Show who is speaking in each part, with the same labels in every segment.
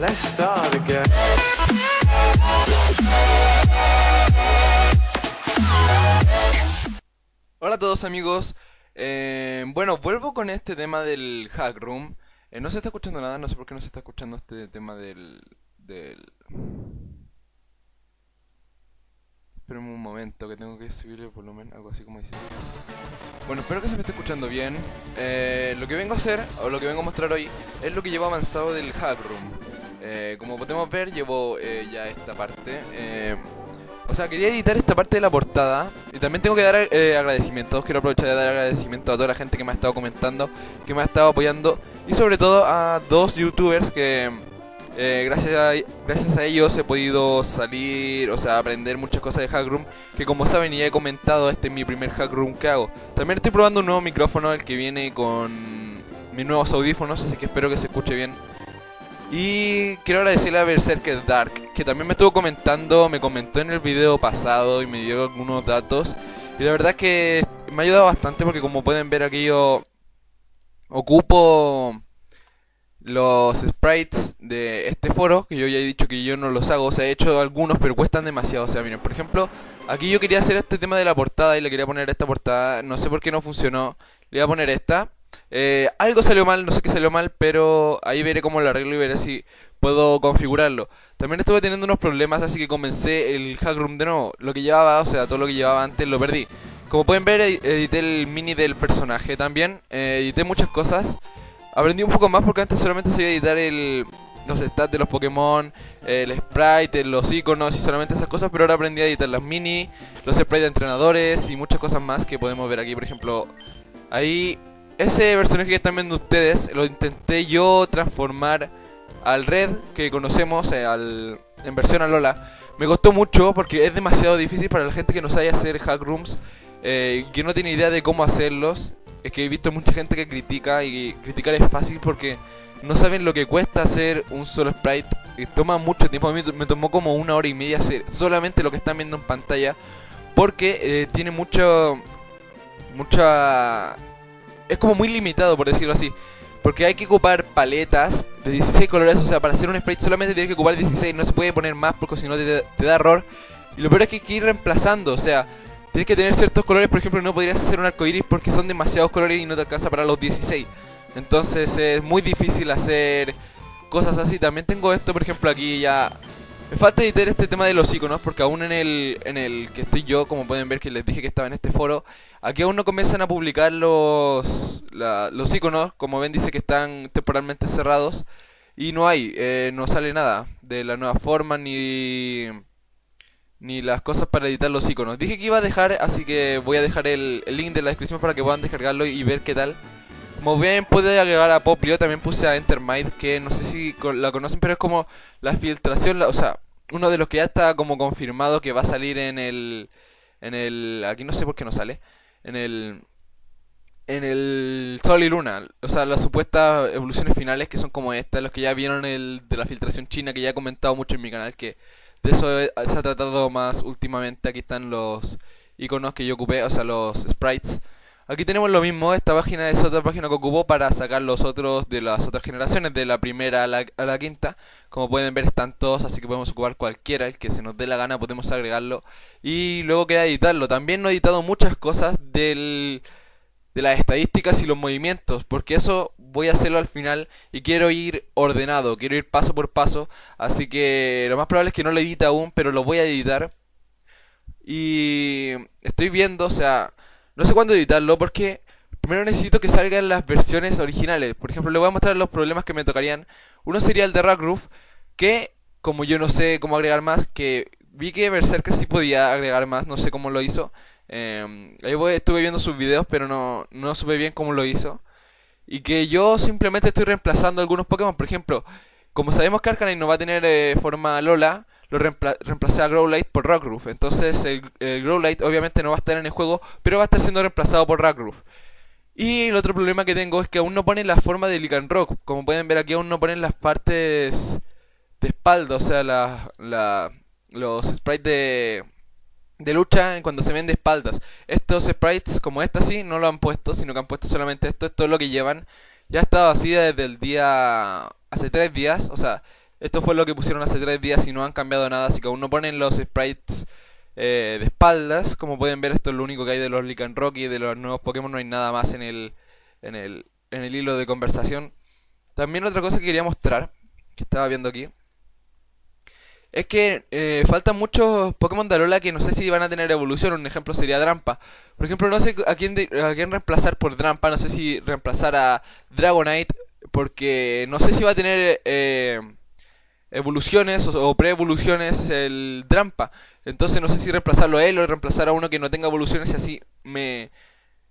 Speaker 1: Let's start again.
Speaker 2: Hola a todos amigos, Eh, bueno, vuelvo con este tema del hack room. Eh, no se está escuchando nada, no sé por qué no se está escuchando este tema del... del... Esperen un momento que tengo que subir el volumen, algo así como dice. Bueno, espero que se me esté escuchando bien. Eh, lo que vengo a hacer, o lo que vengo a mostrar hoy, es lo que llevo avanzado del hack room. Eh, como podemos ver, llevo eh, ya esta parte. Eh, o sea, quería editar esta parte de la portada. Y también tengo que dar eh, agradecimientos. Quiero aprovechar de dar agradecimiento a toda la gente que me ha estado comentando, que me ha estado apoyando. Y sobre todo a dos youtubers que eh, gracias, a, gracias a ellos he podido salir, o sea, aprender muchas cosas de Hackroom. Que como saben y ya he comentado, este es mi primer Hackroom que hago. También estoy probando un nuevo micrófono, el que viene con mis nuevos audífonos. Así que espero que se escuche bien. Y quiero agradecerle a Berserker Dark, que también me estuvo comentando, me comentó en el video pasado y me dio algunos datos. Y la verdad es que me ha ayudado bastante porque como pueden ver aquí yo ocupo los sprites de este foro, que yo ya he dicho que yo no los hago, o sea, he hecho algunos pero cuestan demasiado. O sea, miren, por ejemplo, aquí yo quería hacer este tema de la portada y le quería poner esta portada, no sé por qué no funcionó, le voy a poner esta. Eh, algo salió mal, no sé qué salió mal, pero ahí veré cómo lo arreglo y veré si puedo configurarlo. También estuve teniendo unos problemas, así que comencé el hackroom de nuevo. Lo que llevaba, o sea, todo lo que llevaba antes lo perdí. Como pueden ver, ed- edité el mini del personaje también. eh, edité muchas cosas. Aprendí un poco más porque antes solamente sabía editar el, los stats de los Pokémon, el sprite, los iconos y solamente esas cosas. Pero ahora aprendí a editar las mini, los sprites de entrenadores y muchas cosas más que podemos ver aquí. Por ejemplo, ahí ese personaje que están viendo ustedes lo intenté yo transformar al Red que conocemos, eh, al, en versión Alola. Me costó mucho porque es demasiado difícil para la gente que no sabe hacer hack rooms, eh, que no tiene idea de cómo hacerlos. Es que he visto mucha gente que critica y criticar es fácil porque no saben lo que cuesta hacer un solo sprite. Y toma mucho tiempo. A mí me tomó como una hora y media hacer solamente lo que están viendo en pantalla. Porque eh, tiene mucho. Mucha. Es como muy limitado, por decirlo así. Porque hay que ocupar paletas de 16 colores. O sea, para hacer un sprite solamente tienes que ocupar 16. No se puede poner más porque si no te, te da error. Y lo peor es que hay que ir reemplazando. O sea, tienes que tener ciertos colores. Por ejemplo, no podrías hacer un arco iris porque son demasiados colores y no te alcanza para los 16. Entonces es muy difícil hacer cosas así. También tengo esto, por ejemplo, aquí ya. Me falta editar este tema de los iconos porque aún en el, en el que estoy yo, como pueden ver que les dije que estaba en este foro, aquí aún no comienzan a publicar los, la- los iconos. Como ven dice que están temporalmente cerrados y no hay, eh, no sale nada de la nueva forma ni ni las cosas para editar los iconos. Dije que iba a dejar, así que voy a dejar el, el link de la descripción para que puedan descargarlo y ver qué tal. Como ven, puede agregar a Poplio, también puse a Entermite, que no sé si la conocen, pero es como la filtración, o sea, uno de los que ya está como confirmado que va a salir en el... En el... Aquí no sé por qué no sale. En el... En el Sol y Luna, o sea, las supuestas evoluciones finales que son como estas, los que ya vieron el de la filtración china, que ya he comentado mucho en mi canal, que de eso he- se ha tratado más últimamente. Aquí están los iconos que yo ocupé, o sea, los sprites. Aquí tenemos lo mismo, esta página es otra página que ocupo para sacar los otros de las otras generaciones, de la primera a la, a la quinta. Como pueden ver están todos, así que podemos ocupar cualquiera, el que se nos dé la gana podemos agregarlo. Y luego queda editarlo. También no he editado muchas cosas del, de las estadísticas y los movimientos, porque eso voy a hacerlo al final y quiero ir ordenado, quiero ir paso por paso. Así que lo más probable es que no lo edite aún, pero lo voy a editar. Y estoy viendo, o sea, no sé cuándo editarlo porque primero necesito que salgan las versiones originales. Por ejemplo, le voy a mostrar los problemas que me tocarían. Uno sería el de Rockroof, que como yo no sé cómo agregar más, que vi que Berserker sí podía agregar más, no sé cómo lo hizo. Eh, ahí estuve viendo sus videos, pero no, no supe bien cómo lo hizo. Y que yo simplemente estoy reemplazando algunos Pokémon. Por ejemplo, como sabemos que Arcanine no va a tener eh, forma Lola, lo reempla- reemplacé a Growlite por Rockroof. Entonces el, Growlite obviamente no va a estar en el juego, pero va a estar siendo reemplazado por Rockroof. Y el otro problema que tengo es que aún no ponen la forma de Lycanroc. Como pueden ver aquí aún no ponen las partes de espalda, o sea, la- los sprites de, de lucha cuando se ven de espaldas. Estos sprites, como esta sí, no lo han puesto, sino que han puesto solamente esto. Esto es lo que llevan. Ya ha estado así desde el día... Hace tres días, o sea, Esto fue lo que pusieron hace tres días y no han cambiado nada, así que aún no ponen los sprites eh, de espaldas. Como pueden ver, esto es lo único que hay de los Rocky y de los nuevos Pokémon, no hay nada más en el, en el, en el hilo de conversación. También otra cosa que quería mostrar, que estaba viendo aquí, es que eh, faltan muchos Pokémon de Alola que no sé si van a tener evolución. Un ejemplo sería Drampa. Por ejemplo, no sé a quién, a quién reemplazar por Drampa. No sé si reemplazar a Dragonite. Porque no sé si va a tener eh, evoluciones o, pre-evoluciones el Drampa. Entonces no sé si reemplazarlo a él o reemplazar a uno que no tenga evoluciones y así me...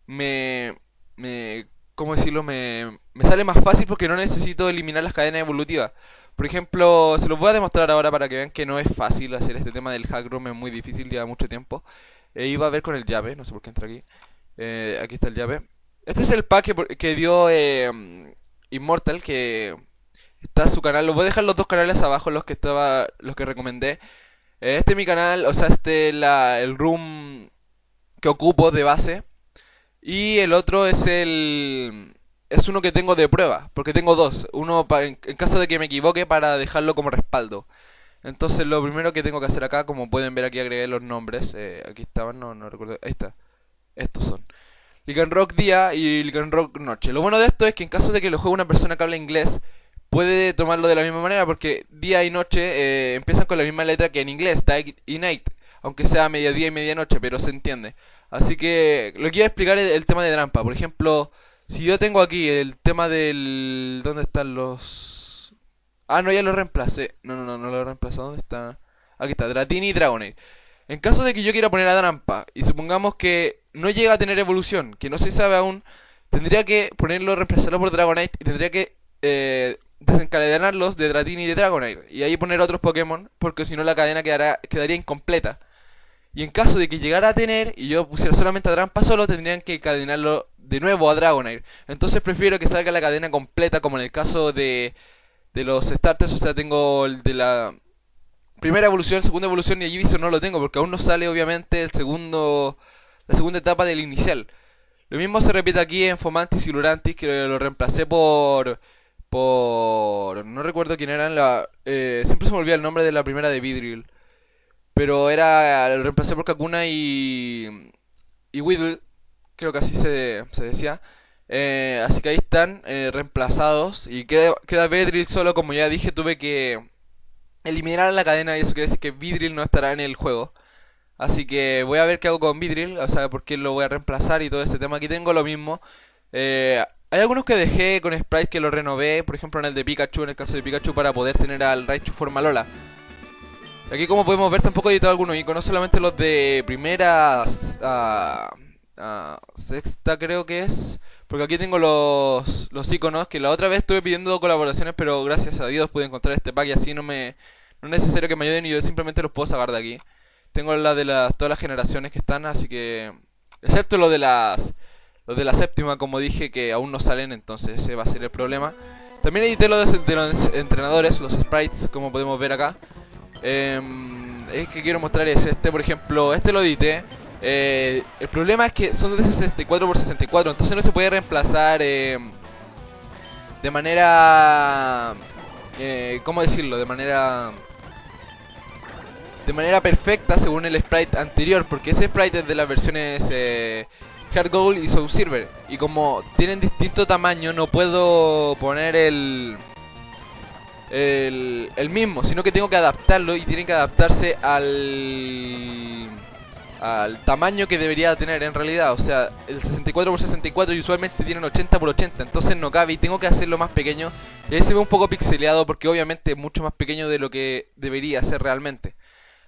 Speaker 2: me... me ¿Cómo decirlo? Me, me sale más fácil porque no necesito eliminar las cadenas evolutivas. Por ejemplo, se los voy a demostrar ahora para que vean que no es fácil hacer este tema del hack room, es muy difícil, lleva mucho tiempo. E iba a ver con el llave, no sé por qué entra aquí. Eh, aquí está el llave. Este es el pack que, dio eh, Immortal, que está su canal. Los voy a dejar los dos canales abajo, los que estaba, los que recomendé. Este es mi canal, o sea, este la, el room que ocupo de base. Y el otro es el es uno que tengo de prueba, porque tengo dos. Uno en, caso de que me equivoque para dejarlo como respaldo. Entonces lo primero que tengo que hacer acá, como pueden ver aquí agregué los nombres. Eh, aquí estaban, no, no recuerdo. Ahí está. Estos son. Lican Rock día y Lican Rock noche. Lo bueno de esto es que en caso de que lo juegue una persona que habla inglés, puede tomarlo de la misma manera, porque día y noche eh, empiezan con la misma letra que en inglés, day y night. Aunque sea mediodía y medianoche, pero se entiende. Así que lo que quiero explicar es el tema de trampa. Por ejemplo... Si yo tengo aquí el tema del... ¿Dónde están los...? Ah, no, ya lo reemplacé. No, no, no, no lo reemplazado. ¿Dónde está? Aquí está, Dratini y Dragonite. En caso de que yo quiera poner a Drampa y supongamos que no llega a tener evolución, que no se sabe aún, tendría que ponerlo, reemplazarlo por Dragonite y tendría que eh, desencadenarlos de Dratini y de Dragonite. Y ahí poner otros Pokémon, porque si no la cadena quedará, quedaría incompleta. Y en caso de que llegara a tener y yo pusiera solamente a Drampa solo, tendrían que encadenarlo de nuevo a Dragonair. Entonces prefiero que salga la cadena completa, como en el caso de, de los starters. O sea, tengo el de la primera evolución, segunda evolución y Eviso no lo tengo, porque aún no sale obviamente el segundo la segunda etapa del inicial. Lo mismo se repite aquí en Fomantis y Lurantis, que lo reemplacé por por no recuerdo quién eran la eh, siempre se me olvida el nombre de la primera de Vidril pero era lo reemplacé por Kakuna y y Whittle creo que así se, se decía. Eh, así que ahí están eh, reemplazados. Y queda, queda Vedril solo, como ya dije, tuve que eliminar la cadena y eso quiere decir que Vidril no estará en el juego. Así que voy a ver qué hago con Vidril, o sea, por qué lo voy a reemplazar y todo este tema. Aquí tengo lo mismo. Eh, hay algunos que dejé con Sprite que lo renové, por ejemplo en el de Pikachu, en el caso de Pikachu, para poder tener al Raichu Formalola. Aquí como podemos ver tampoco he editado algunos iconos, solamente los de primeras... Uh, sexta creo que es. Porque aquí tengo los, los iconos que la otra vez estuve pidiendo colaboraciones, pero gracias a Dios pude encontrar este pack y así no me no es necesario que me ayuden y yo simplemente los puedo sacar de aquí. Tengo la de las todas las generaciones que están, así que excepto lo de las los de la séptima, como dije que aún no salen, entonces ese va a ser el problema. También edité lo de, los entrenadores, los sprites, como podemos ver acá. Es que quiero mostrar es este, por ejemplo, este lo edité eh, el problema es que son de 64 por 64, entonces no se puede reemplazar eh, de manera... Eh, ¿Cómo decirlo? De manera... De manera perfecta según el sprite anterior, porque ese sprite es de las versiones eh, Hard y Soul Silver. Y como tienen distinto tamaño, no puedo poner el, el, mismo, sino que tengo que adaptarlo y tienen que adaptarse al al tamaño que debería tener en realidad. O sea, el 64 x 64 y usualmente tienen 80 x 80, entonces no cabe y tengo que hacerlo más pequeño. Y ahí se ve un poco pixeleado porque obviamente es mucho más pequeño de lo que debería ser realmente.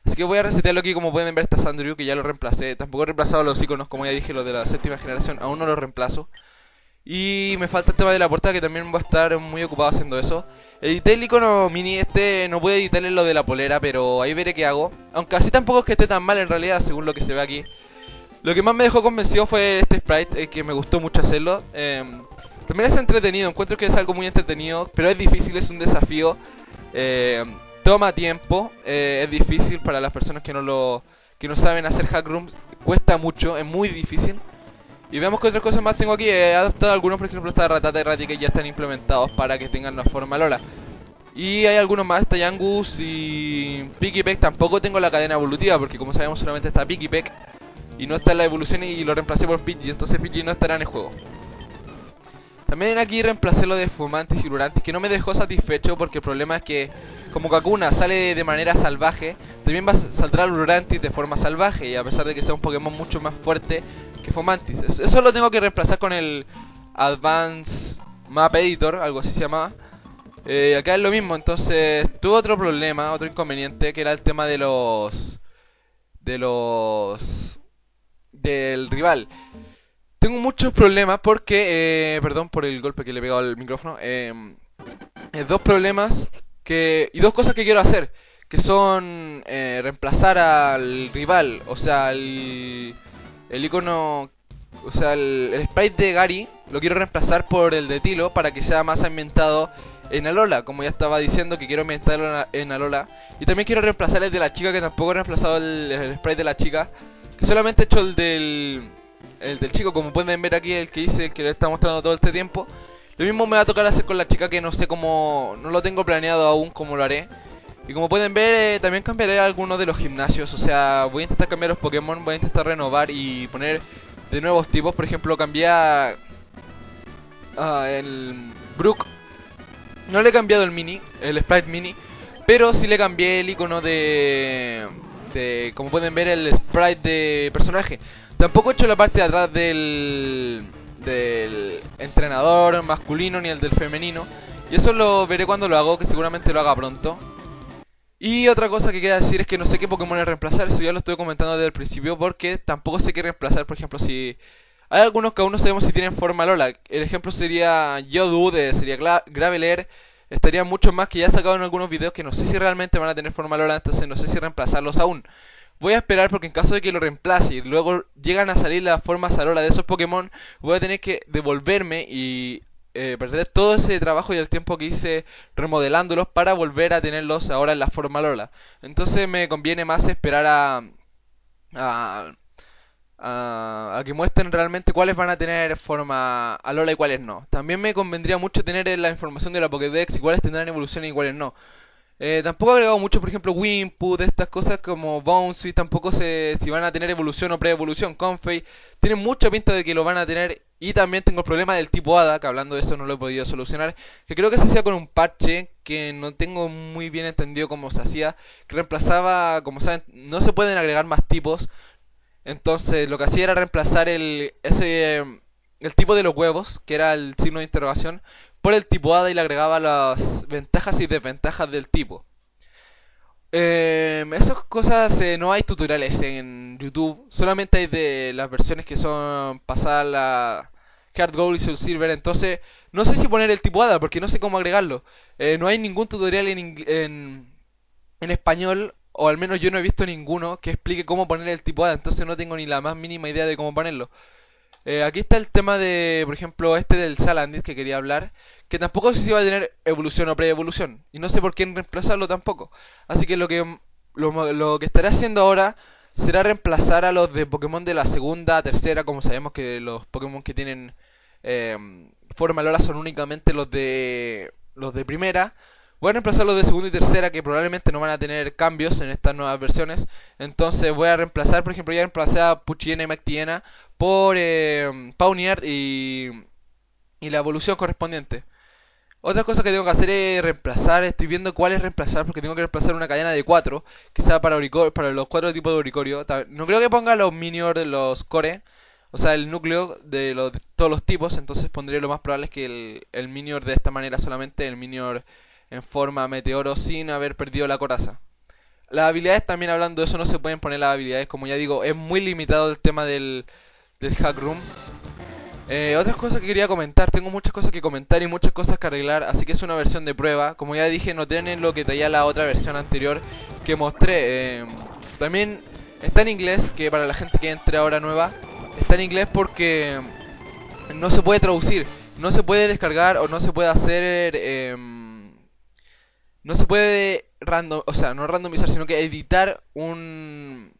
Speaker 2: Así que voy a resetearlo aquí, como pueden ver está Sandrew que ya lo reemplacé. Tampoco he reemplazado los iconos, como ya dije, los de la séptima generación, aún no los reemplazo. Y me falta el tema de la portada que también va a estar muy ocupado haciendo eso. Edité el icono mini este, no pude editarle lo de la polera, pero ahí veré qué hago. Aunque así tampoco es que esté tan mal en realidad, según lo que se ve aquí. Lo que más me dejó convencido fue este sprite, eh, que me gustó mucho hacerlo. Em, también es entretenido, encuentro que es algo muy entretenido, pero es difícil, es un desafío. Em, toma tiempo, eh, es difícil para las personas que no lo que no saben hacer hack rooms, cuesta mucho, es muy difícil. Y veamos qué otras cosas más tengo aquí. He adaptado algunos, por ejemplo, esta ratata y que ya están implementados para que tengan una forma Lola. Y hay algunos más, está Yangus y Pikipek. Tampoco tengo la cadena evolutiva porque como sabemos solamente está Pikipek. Y no está en la evolución y lo reemplacé por Pidgey, entonces Pidgey no estará en el juego. También aquí reemplacé lo de Fumantis y Lurantis, que no me dejó satisfecho porque el problema es que como Kakuna sale de manera salvaje, también va a saldrá Lurantis de forma salvaje y a pesar de que sea un Pokémon mucho más fuerte que Fumantis. Eso lo tengo que reemplazar con el Advanced Map Editor, algo así se llamaba. Eh, acá es lo mismo, entonces tuve otro problema, otro inconveniente, que era el tema de los... De los... Del rival. Tengo muchos problemas porque... Eh, perdón por el golpe que le he pegado al micrófono. Eh, dos problemas que y dos cosas que quiero hacer. Que son eh, reemplazar al rival, o sea, el, el icono o sea, el, sprite de Gary lo quiero reemplazar por el de Tilo para que sea más ambientado en Alola, como ya estaba diciendo que quiero ambientarlo en Alola. Y también quiero reemplazar el de la chica, que tampoco he reemplazado el, sprite de la chica, que solamente he hecho el del, el del chico, como pueden ver aquí, el que hice, que lo está mostrando todo este tiempo. Lo mismo me va a tocar hacer con la chica, que no sé cómo, no lo tengo planeado aún cómo lo haré. Y como pueden ver, eh, también cambiaré algunos de los gimnasios, o sea, voy a intentar cambiar los Pokémon, voy a intentar renovar y poner de nuevos tipos. Por ejemplo, cambié a, el Brook. No le he cambiado el mini, el sprite mini, pero sí le cambié el icono de, de, como pueden ver, el sprite de personaje. Tampoco he hecho la parte de atrás del, del entrenador masculino ni el del femenino. Y eso lo veré cuando lo hago, que seguramente lo haga pronto. Y otra cosa que queda decir es que no sé qué Pokémon reemplazar, eso ya lo estoy comentando desde el principio porque tampoco sé qué reemplazar, por ejemplo, si... Hay algunos que aún no sabemos si tienen forma Lola. El ejemplo sería Yodude, sería Graveler. Estaría mucho más que ya he sacado en algunos videos que no sé si realmente van a tener forma Lola, entonces no sé si reemplazarlos aún. Voy a esperar porque en caso de que lo reemplace y luego llegan a salir las formas Alola de esos Pokémon, voy a tener que devolverme y eh, perder todo ese trabajo y el tiempo que hice remodelándolos para volver a tenerlos ahora en la forma Lola. Entonces me conviene más esperar a, a, a, que muestren realmente cuáles van a tener forma Alola y cuáles no. También me convendría mucho tener la información de la Pokédex y cuáles tendrán evolución y cuáles no. Eh, tampoco he agregado mucho, por ejemplo, Wimput, estas cosas como Bouncy, tampoco sé si van a tener evolución o pre-evolución. Confey, tienen mucha pinta de que lo van a tener. Y también tengo el problema del tipo Hada, que hablando de eso no lo he podido solucionar. Que creo que se hacía con un parche que no tengo muy bien entendido cómo se hacía. Que reemplazaba, como saben, no se pueden agregar más tipos. Entonces lo que hacía era reemplazar el, ese, el tipo de los huevos, que era el signo de interrogación, por el tipo ADA y le agregaba las ventajas y desventajas del tipo. Eh, esas cosas eh, no hay tutoriales en YouTube, solamente hay de las versiones que son pasadas la Hard Gold y Soul Silver. Entonces, no sé si poner el tipo ADA porque no sé cómo agregarlo. Eh, no hay ningún tutorial en, en, en español, o al menos yo no he visto ninguno que explique cómo poner el tipo ADA. Entonces, no tengo ni la más mínima idea de cómo ponerlo. Eh, aquí está el tema de, por ejemplo, este del Salandit que quería hablar, que tampoco sé si va a tener evolución o pre-evolución, y no sé por qué reemplazarlo tampoco. Así que lo que, lo, que estaré haciendo ahora será reemplazar a los de Pokémon de la segunda, tercera, como sabemos que los Pokémon que tienen eh, forma Lola son únicamente los de los de primera. Voy a reemplazar los de segunda y tercera que probablemente no van a tener cambios en estas nuevas versiones. Entonces voy a reemplazar, por ejemplo, ya reemplacé a Puchiena y Mactiena por eh, y, y la evolución correspondiente. Otra cosa que tengo que hacer es reemplazar, estoy viendo cuál es reemplazar porque tengo que reemplazar una cadena de 4 que sea para, para los cuatro tipos de Oricorio. No creo que ponga los Minior de los Core, o sea, el núcleo de, los, todos los tipos, entonces pondré lo más probable es que el, el Minior de esta manera solamente, el Minior en forma meteoro sin haber perdido la coraza. Las habilidades también hablando de eso no se pueden poner las habilidades, como ya digo, es muy limitado el tema del, del hack room. Eh, otras cosas que quería comentar, tengo muchas cosas que comentar y muchas cosas que arreglar, así que es una versión de prueba. Como ya dije, no tienen lo que traía la otra versión anterior que mostré. Eh, también está en inglés, que para la gente que entre ahora nueva, está en inglés porque no se puede traducir, no se puede descargar o no se puede hacer... Eh, no se puede random, o sea, no randomizar, sino que editar un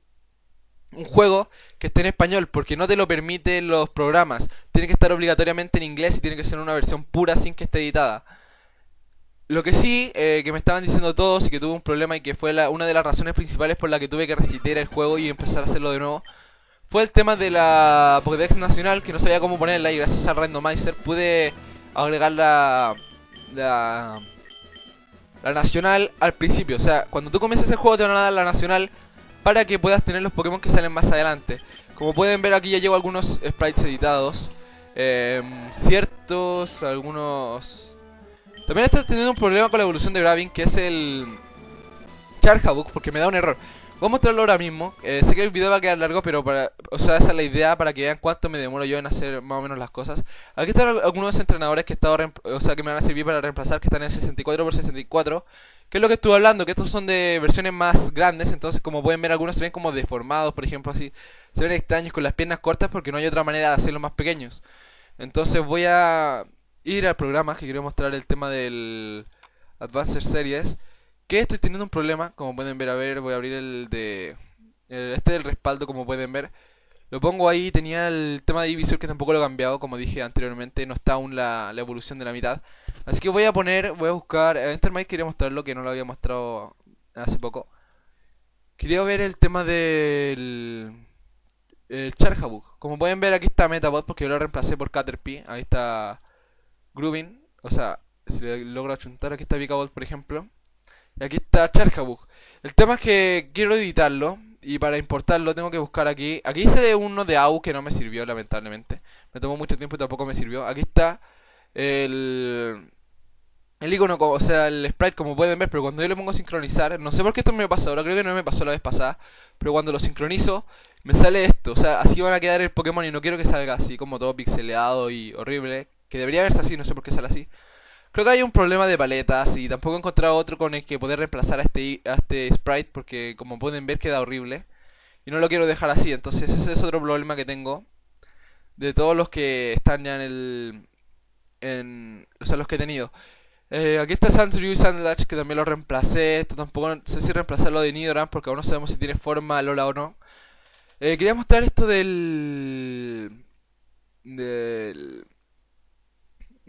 Speaker 2: un juego que esté en español porque no te lo permiten los programas. Tiene que estar obligatoriamente en inglés y tiene que ser una versión pura sin que esté editada. Lo que sí, eh, que me estaban diciendo todos y que tuve un problema y que fue la, una de las razones principales por la que tuve que recitar el juego y empezar a hacerlo de nuevo, fue el tema de la Pokédex nacional, que no sabía cómo ponerla y gracias al randomizer pude agregar la, la, la nacional al principio. O sea, cuando tú comienzas el juego te van a dar la nacional para que puedas tener los Pokémon que salen más adelante. Como pueden ver aquí ya llevo algunos sprites editados. Em, ciertos, algunos... También estoy teniendo un problema con la evolución de Bravin, que es el... Charjabug, porque me da un error. Voy a mostrarlo ahora mismo. Eh, sé que el video va a quedar largo, pero para, o sea, esa es la idea para que vean cuánto me demoro yo en hacer más o menos las cosas. Aquí están algunos entrenadores que he estado o sea, que me van a servir para reemplazar, que están en 64x64. Que es lo que estuve hablando, que estos son de versiones más grandes, entonces como pueden ver algunos se ven como deformados, por ejemplo, así. Se ven extraños con las piernas cortas porque no hay otra manera de hacerlos más pequeños. Entonces voy a ir al programa que quiero mostrar el tema del Advanced Series que estoy teniendo un problema, como pueden ver, a ver, voy a abrir el de... este del respaldo, como pueden ver. Lo pongo ahí, tenía el tema de divisor que tampoco lo he cambiado, como dije anteriormente, no está aún la, evolución de la mitad. Así que voy a poner, voy a buscar, en Entermite quería mostrarlo, que no lo había mostrado hace poco. Quería ver el tema del... El Charjabug. Como pueden ver aquí está Metabot porque yo lo reemplacé por Caterpie. Ahí está Groovin. O sea, si le logro achuntar, aquí está Picabot por ejemplo. Y aquí está Charjabug. El tema es que quiero editarlo. Y para importarlo tengo que buscar aquí. Aquí hice uno de AU que no me sirvió, lamentablemente. Me tomó mucho tiempo y tampoco me sirvió. Aquí está el. El icono, o sea, el sprite como pueden ver, pero cuando yo le pongo sincronizar, no sé por qué esto me pasó ahora, creo que no me pasó la vez pasada, pero cuando lo sincronizo, me sale esto, o sea, así van a quedar el Pokémon y no quiero que salga así, como todo pixeleado y horrible, que debería verse así, no sé por qué sale así. Creo que hay un problema de paletas y tampoco he encontrado otro con el que poder reemplazar a este, este sprite porque como pueden ver queda horrible. Y no lo quiero dejar así, entonces ese es otro problema que tengo. De todos los que están ya en el... En, o sea, los que he tenido. Eh, aquí está Sandrew Sandlatch que también lo reemplacé. Esto tampoco sé si reemplazarlo de Nidoran porque aún no sabemos si tiene forma Lola o no. Eh, quería mostrar esto del... Del...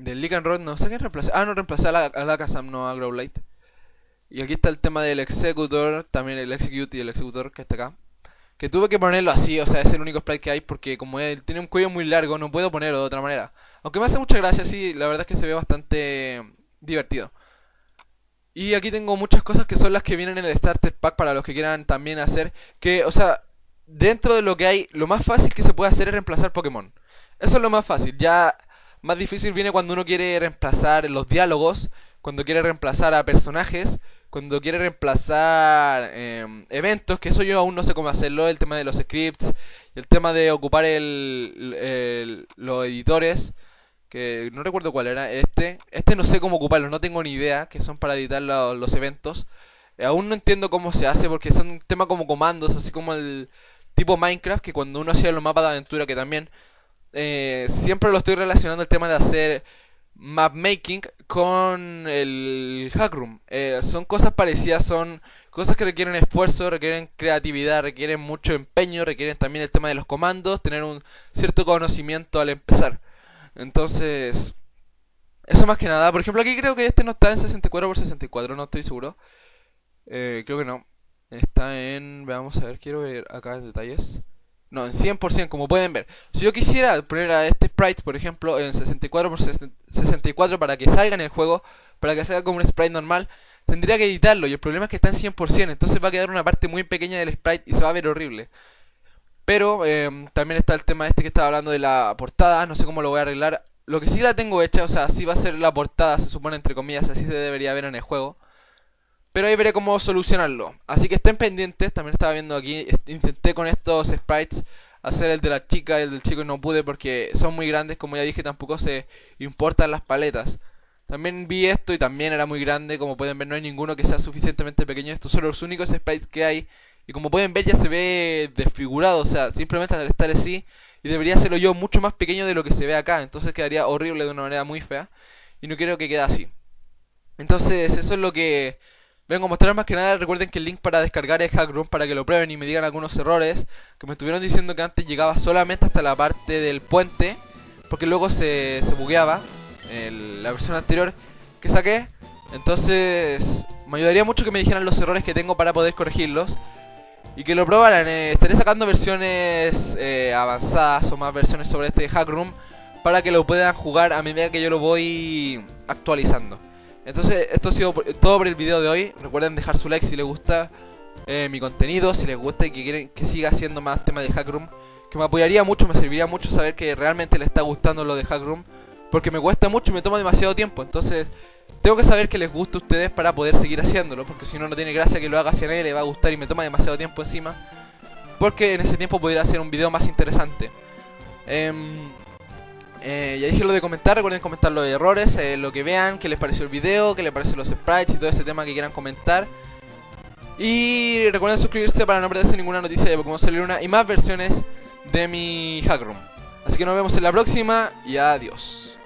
Speaker 2: Del Rod, no sé qué reemplazar. Ah, no, reemplazar a la, a la no a Growlite. Y aquí está el tema del Executor, también el Execute y el Executor que está acá. Que tuve que ponerlo así, o sea, es el único sprite que hay porque como él tiene un cuello muy largo, no puedo ponerlo de otra manera. Aunque me hace mucha gracia, sí, la verdad es que se ve bastante divertido. Y aquí tengo muchas cosas que son las que vienen en el Starter Pack para los que quieran también hacer. Que, o sea, dentro de lo que hay, lo más fácil que se puede hacer es reemplazar Pokémon. Eso es lo más fácil. Ya más difícil viene cuando uno quiere reemplazar los diálogos, cuando quiere reemplazar a personajes, cuando quiere reemplazar em, eventos, que eso yo aún no sé cómo hacerlo, el tema de los scripts, el tema de ocupar el, los editores, que no recuerdo cuál era, este, este no sé cómo ocuparlo, no tengo ni idea, que son para editar los eventos. Eh, aún no entiendo cómo se hace porque son un tema como comandos, así como el tipo Minecraft, que cuando uno hacía los mapas de aventura, que también eh, siempre lo estoy relacionando el tema de hacer map making con el hackroom. Eh, son cosas parecidas, son cosas que requieren esfuerzo, requieren creatividad, requieren mucho empeño, requieren también el tema de los comandos, tener un cierto conocimiento al empezar. Entonces, eso más que nada. Por ejemplo, aquí creo que este no está en 64 x 64, no estoy seguro. Eh, creo que no. Está en... Vamos a ver, quiero ver acá en detalles. No, en 100%, como pueden ver. Si yo quisiera poner a este sprite, por ejemplo, en 64 x 64 para que salga en el juego, para que salga como un sprite normal, tendría que editarlo. Y el problema es que está en 100%, entonces va a quedar una parte muy pequeña del sprite y se va a ver horrible. Pero em, también está el tema este que estaba hablando de la portada, no sé cómo lo voy a arreglar. Lo que sí la tengo hecha, o sea, sí va a ser la portada, se supone entre comillas, así se debería ver en el juego. Pero ahí veré cómo solucionarlo. Así que estén pendientes. También estaba viendo aquí. Intenté con estos sprites hacer el de la chica y el del chico y no pude porque son muy grandes. Como ya dije, tampoco se importan las paletas. También vi esto y también era muy grande. Como pueden ver, no hay ninguno que sea suficientemente pequeño. Estos son los únicos sprites que hay. Y como pueden ver, ya se ve desfigurado. O sea, simplemente al estar así. Y debería hacerlo yo mucho más pequeño de lo que se ve acá. Entonces quedaría horrible de una manera muy fea. Y no quiero que quede así. Entonces, eso es lo que Vengo a mostrar más que nada, recuerden que el link para descargar es Hackroom para que lo prueben y me digan algunos errores. Que me estuvieron diciendo que antes llegaba solamente hasta la parte del puente, porque luego se, se bugueaba. la versión anterior que saqué, Entonces, me ayudaría mucho que me dijeran los errores que tengo para poder corregirlos. Y que lo probaran. Eh, estaré sacando versiones eh, avanzadas o más versiones sobre este Hackroom para que lo puedan jugar a medida que yo lo voy actualizando. Entonces, esto ha sido todo por el video de hoy. Recuerden dejar su like si les gusta eh, mi contenido, si les gusta y que quieren que siga haciendo más temas de Hackroom. Que me apoyaría mucho, me serviría mucho saber que realmente les está gustando lo de Hackroom. Porque me cuesta mucho y me toma demasiado tiempo. Entonces, tengo que saber que les gusta a ustedes para poder seguir haciéndolo. Porque si no, no tiene gracia que lo haga si a nadie le va a gustar y me toma demasiado tiempo encima. Porque en ese tiempo podría hacer un video más interesante. Eh, eh, ya dije lo de comentar, recuerden comentar los errores, eh, lo que vean, qué les pareció el video, qué les parecen los sprites y todo ese tema que quieran comentar. Y recuerden suscribirse para no perderse ninguna noticia de Pokémon Sol Luna y más versiones de mi Hackroom. Así que nos vemos en la próxima y adiós.